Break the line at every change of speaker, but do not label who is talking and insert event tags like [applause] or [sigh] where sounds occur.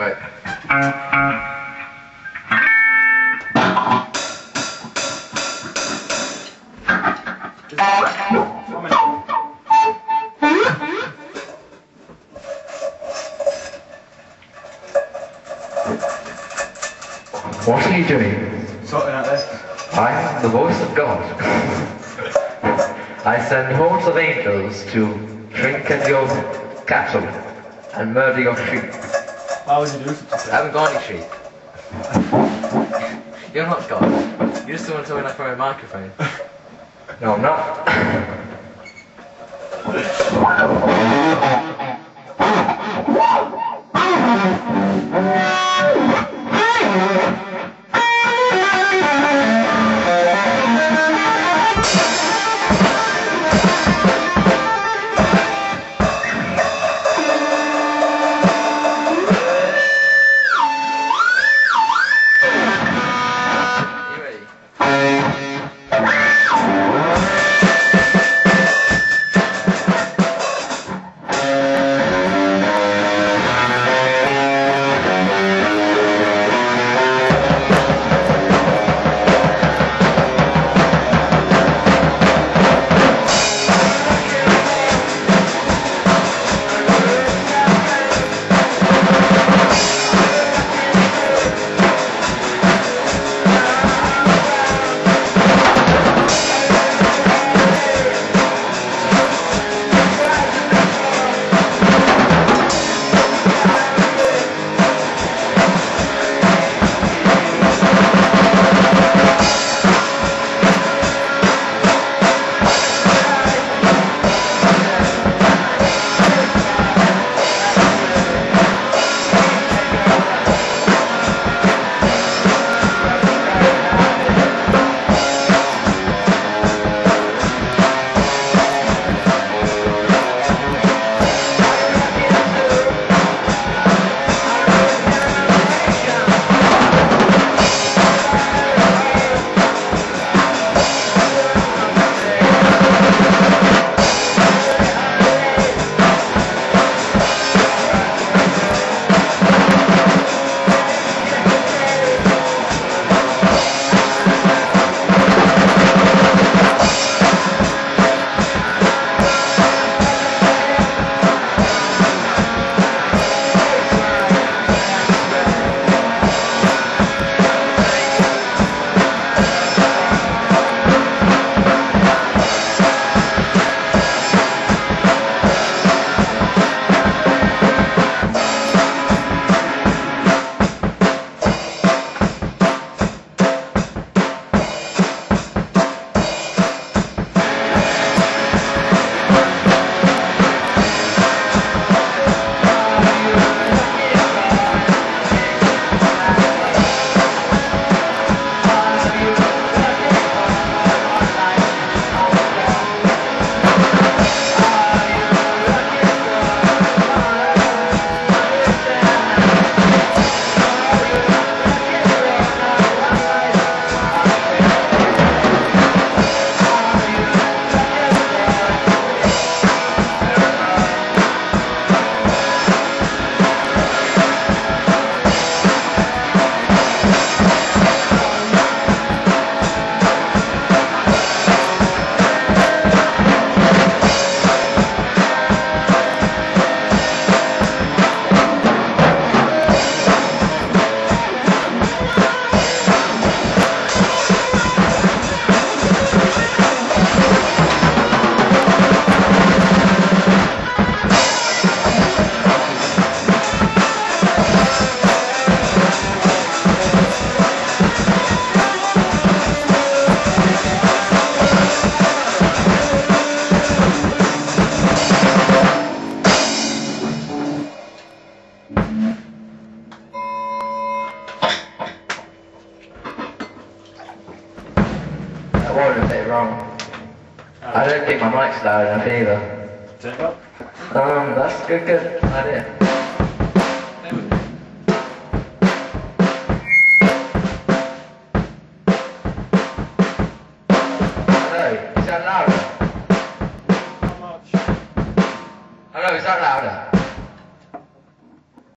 Right. What are you doing?
Sorting out this.
I am the voice of God. I send hordes of angels to drink at your cattle and murder your sheep.
Why would you do such a
I haven't got any sheep. You're not God. You're just the one talking like from a microphone. [laughs] No, I'm not. That was a bit wrong. I don't think my mic's loud enough either.
Turn it up.
Um, that's a good, good idea. Hello, is that louder?